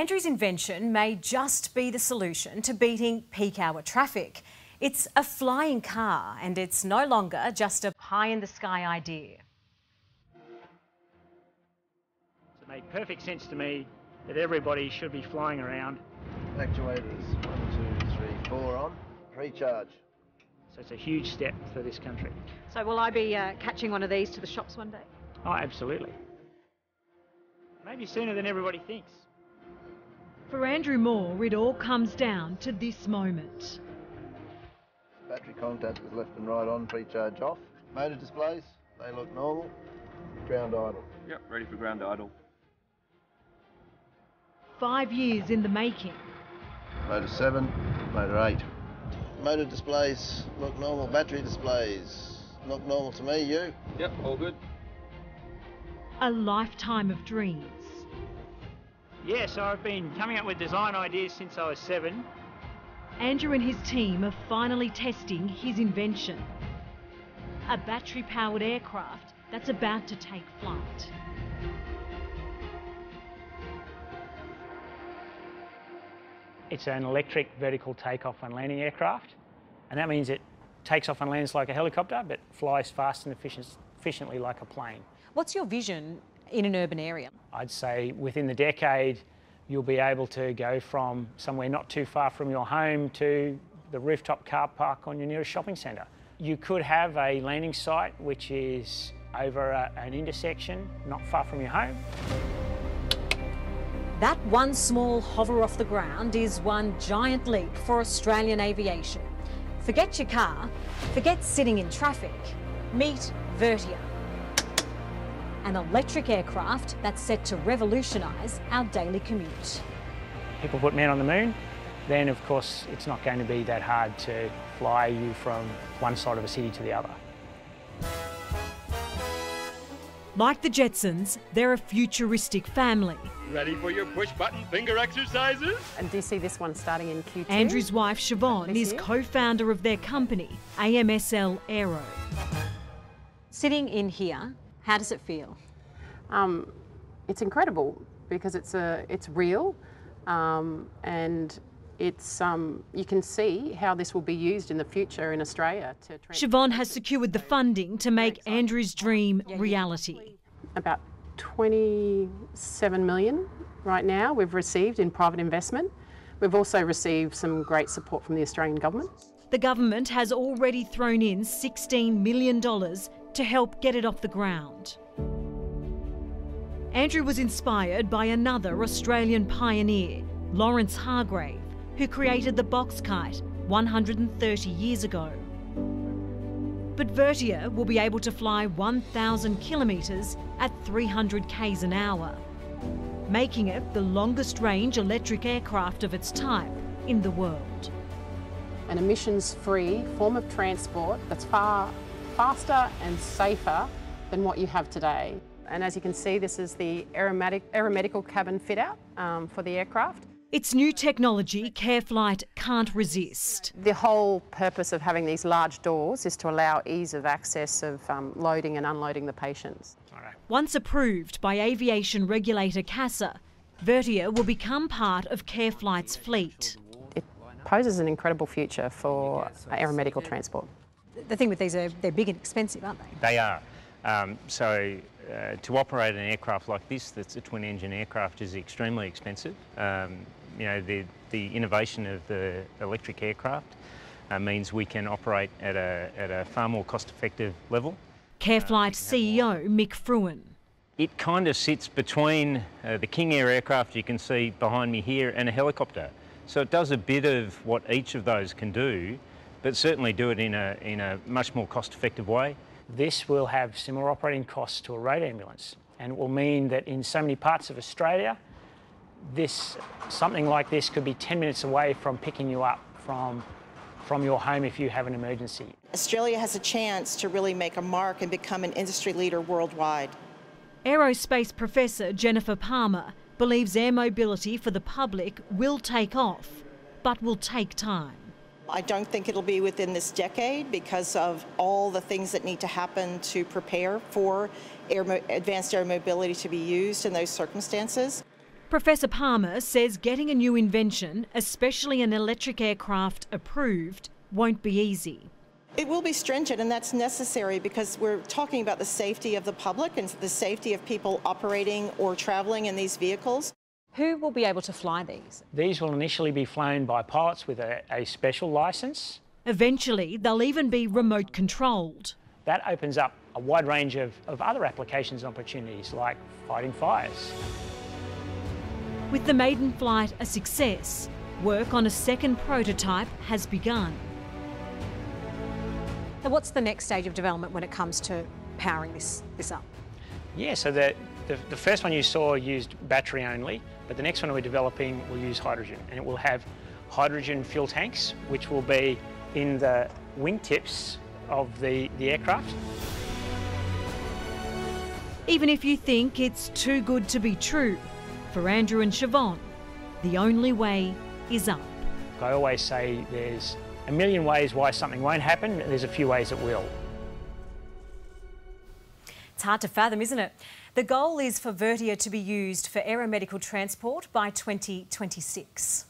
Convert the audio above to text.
Andrew's invention may just be the solution to beating peak hour traffic. It's a flying car and it's no longer just a pie in the sky idea. It made perfect sense to me that everybody should be flying around. Actuators, one, two, three, four on. Recharge. So it's a huge step for this country. So will I be uh, catching one of these to the shops one day? Oh, absolutely. Maybe sooner than everybody thinks. For Andrew Moore, it all comes down to this moment. Battery contactors left and right on, pre-charge off. Motor displays, they look normal. Ground idle. Yep, ready for ground idle. Five years in the making. Motor 7, motor 8. Motor displays look normal, battery displays look normal to me, you? Yep, all good. A lifetime of dreams. Yes, I've been coming up with design ideas since I was seven. Andrew and his team are finally testing his invention. A battery powered aircraft that's about to take flight. It's an electric vertical takeoff and landing aircraft, and that means it takes off and lands like a helicopter, but flies fast and efficient, efficiently like a plane. What's your vision in an urban area? I'd say within the decade, you'll be able to go from somewhere not too far from your home to the rooftop car park on your nearest shopping centre. You could have a landing site which is over a, an intersection not far from your home. That one small hover off the ground is one giant leap for Australian aviation. Forget your car, forget sitting in traffic. Meet Vertiia, an electric aircraft that's set to revolutionise our daily commute. People put men on the moon, then of course it's not going to be that hard to fly you from one side of a city to the other. Like the Jetsons, they're a futuristic family. Ready for your push button finger exercises? And do you see this one starting in Q2? Andrew's wife Siobhan This is co founder of their company, AMSL Aero. Sitting in here, how does it feel? Um, it's incredible because it's a it's real, um, and it's um, you can see how this will be used in the future in Australia to Siobhan has secured the funding to make Andrew's dream reality. about 27 million right now we've received in private investment. We've also received some great support from the Australian government. The government has already thrown in $16 million to help get it off the ground. Andrew was inspired by another Australian pioneer, Lawrence Hargrave, who created the box kite 130 years ago. But Vertiia will be able to fly 1,000 kilometres at 300 k's an hour, making it the longest range electric aircraft of its type in the world. An emissions free form of transport that's far faster and safer than what you have today. And as you can see, this is the aeromatic, aeromedical cabin fit out um, for the aircraft. It's new technology CareFlight can't resist. The whole purpose of having these large doors is to allow ease of access of um, loading and unloading the patients. Once approved by aviation regulator CASA, Vertiia will become part of CareFlight's fleet. It poses an incredible future for aeromedical transport. The thing with these are they're big and expensive, aren't they? They are. Um, so uh, to operate an aircraft like this, that's a twin engine aircraft, is extremely expensive. Um, you know, the, the innovation of the electric aircraft uh, means we can operate at a, at a far more cost effective level. CareFlight CEO Mick Frewen. It kind of sits between uh, the King Air aircraft you can see behind me here and a helicopter. So it does a bit of what each of those can do, but certainly do it in a, in a much more cost effective way. This will have similar operating costs to a road ambulance, and it will mean that in so many parts of Australia, this something like this could be 10 minutes away from picking you up from from your home if you have an emergency. Australia has a chance to really make a mark and become an industry leader worldwide. Aerospace professor Jennifer Palmer believes air mobility for the public will take off, but will take time. I don't think it'll be within this decade because of all the things that need to happen to prepare for air advanced air mobility to be used in those circumstances. Professor Palmer says getting a new invention, especially an electric aircraft approved, won't be easy. It will be stringent, and that's necessary because we're talking about the safety of the public and the safety of people operating or travelling in these vehicles. Who will be able to fly these? These will initially be flown by pilots with a, a special licence. Eventually, they'll even be remote controlled. That opens up a wide range of, of other applications and opportunities like fighting fires. With the maiden flight a success, work on a second prototype has begun. So what's the next stage of development when it comes to powering this, this up? Yeah, so the, the, the first one you saw used battery only, but the next one we're developing will use hydrogen and it will have hydrogen fuel tanks, which will be in the wingtips of the, the aircraft. Even if you think it's too good to be true, for Andrew and Siobhan, the only way is up. I always say there's a million ways why something won't happen, and there's a few ways it will. It's hard to fathom, isn't it? The goal is for Vertiia to be used for aeromedical transport by 2026.